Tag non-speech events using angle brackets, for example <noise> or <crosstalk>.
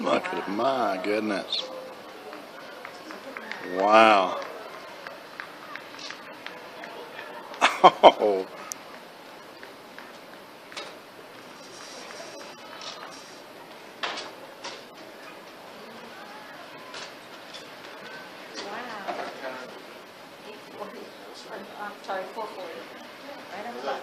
Look at my goodness. Wow. <laughs> Oh. Wow. <laughs> I'm sorry, four forty. Right on the button.